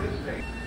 participate.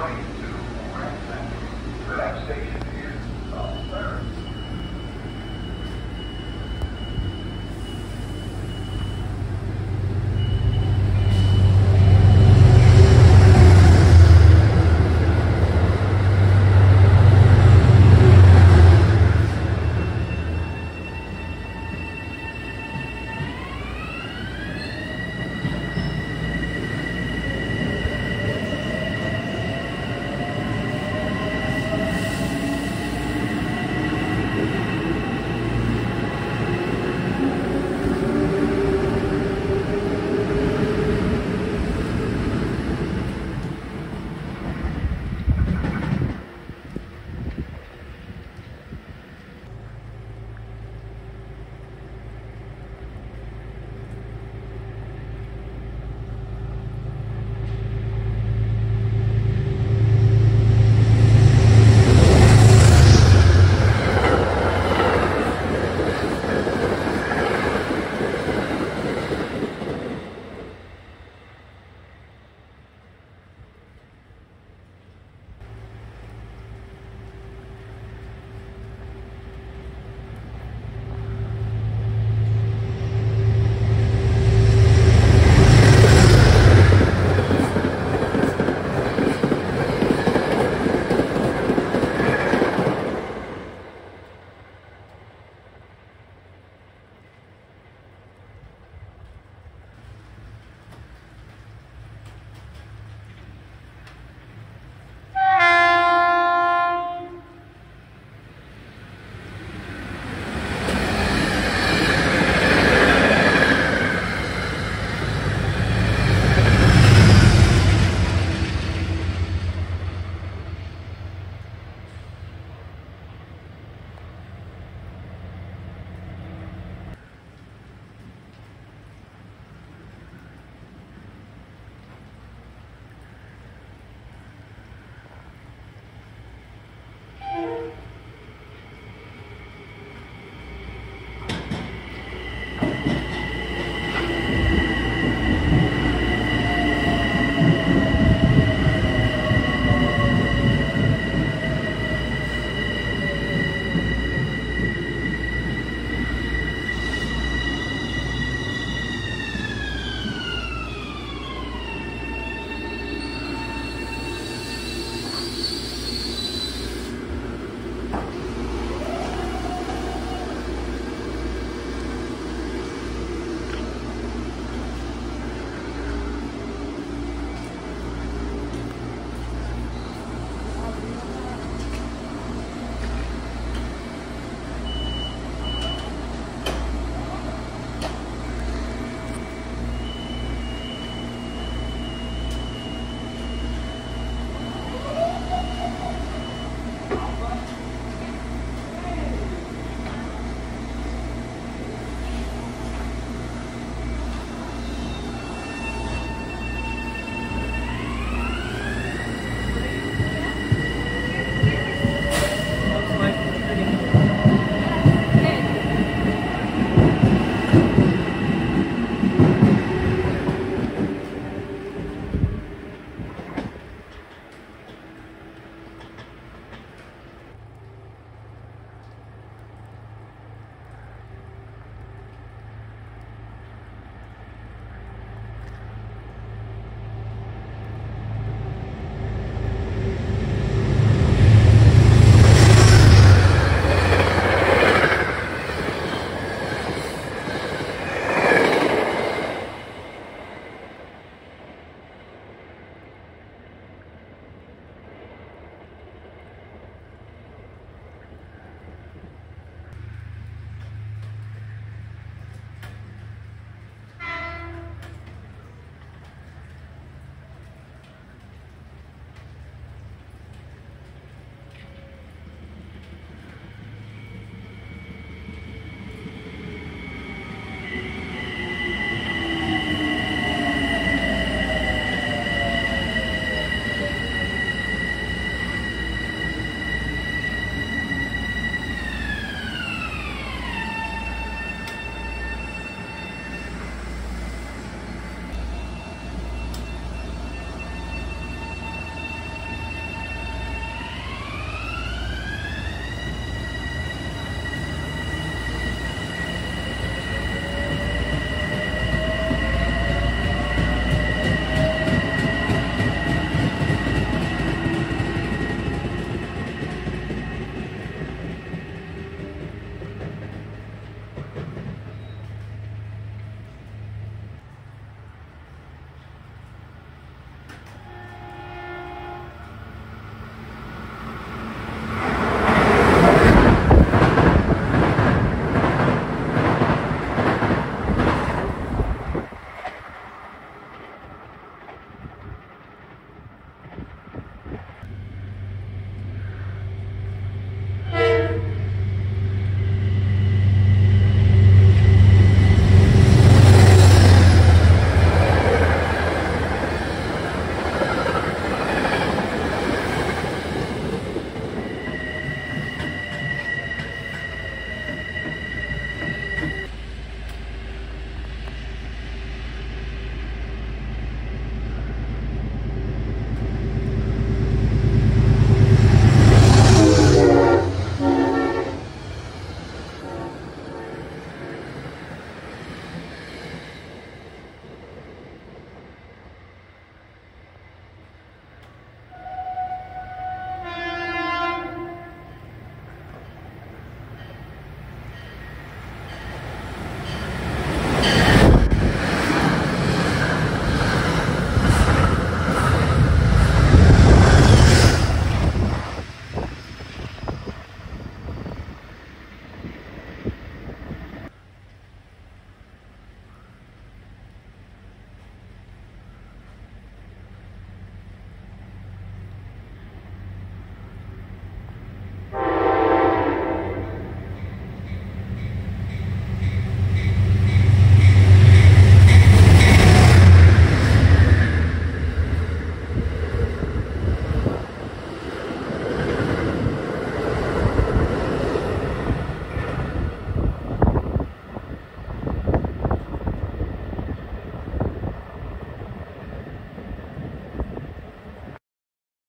right?